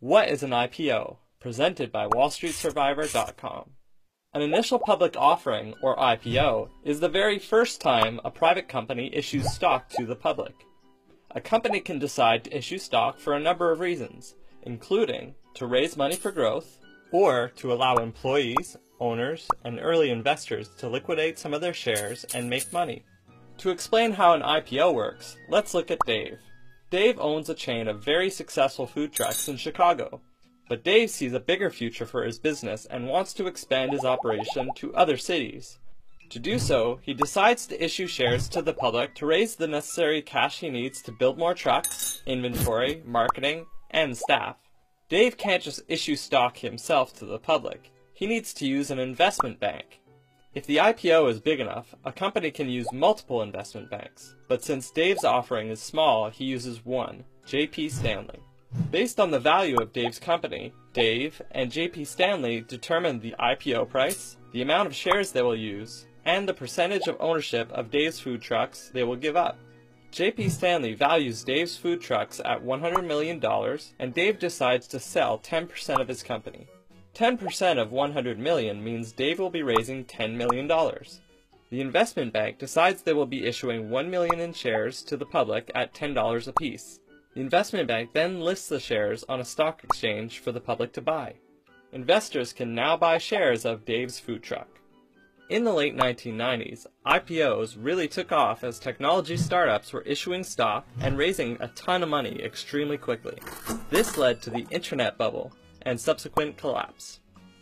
What is an IPO? Presented by WallStreetSurvivor.com. An initial public offering, or IPO, is the very first time a private company issues stock to the public. A company can decide to issue stock for a number of reasons, including to raise money for growth, or to allow employees, owners, and early investors to liquidate some of their shares and make money. To explain how an IPO works, let's look at Dave. Dave owns a chain of very successful food trucks in Chicago. But Dave sees a bigger future for his business and wants to expand his operation to other cities. To do so, he decides to issue shares to the public to raise the necessary cash he needs to build more trucks, inventory, marketing, and staff. Dave can't just issue stock himself to the public. He needs to use an investment bank. If the IPO is big enough, a company can use multiple investment banks. But since Dave's offering is small, he uses one, JP Stanley. Based on the value of Dave's company, Dave and JP Stanley determine the IPO price, the amount of shares they will use, and the percentage of ownership of Dave's food trucks they will give up. JP Stanley values Dave's food trucks at $100 million, and Dave decides to sell 10% of his company. 10% of 100 million means Dave will be raising $10 million. The investment bank decides they will be issuing 1 million in shares to the public at $10 apiece. The investment bank then lists the shares on a stock exchange for the public to buy. Investors can now buy shares of Dave's food truck. In the late 1990s, IPOs really took off as technology startups were issuing stock and raising a ton of money extremely quickly. This led to the internet bubble, and subsequent collapse.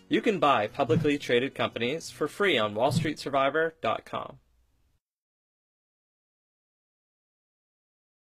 You can buy publicly traded companies for free on WallStreetSurvivor.com.